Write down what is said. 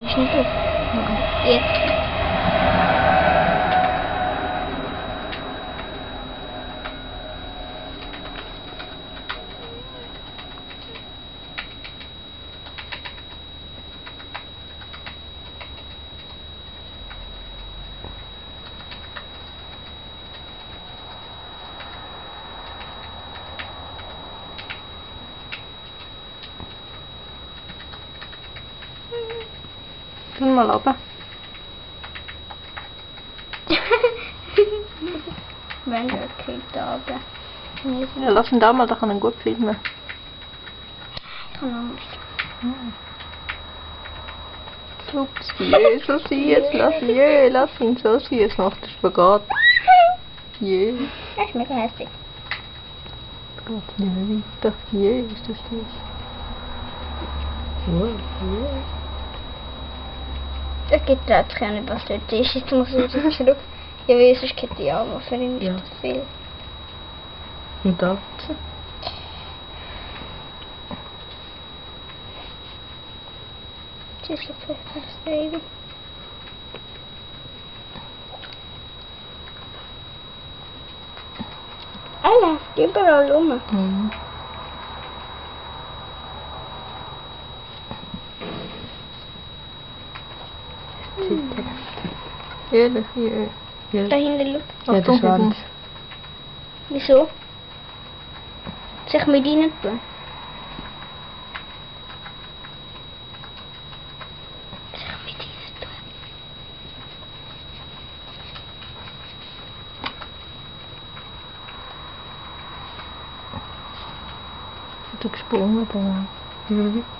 Is niet op. Ja. Hem maar lopen. Ben er geen dagen. Ja, lass ihn da mal, da kann er gut filmen. Ups, je, so süß, lass ihn, je, lass ihn so süß, macht der Spagat. Je, Dat is mega hässlich. geht nicht mehr weiter. Je, ist das süß. Ja, je. Ik heb het geen was het is. Het moet zo terug. Je weet ik heb die allemaal voor in Ja. te veel. Und das? Het is op echt baby. Alla, det är bara att lomma. Mhm. Jede, je, je. Dahin lukt. Ja, de zwans. Wieso? Zeg maar die net doen. Zeg maar die net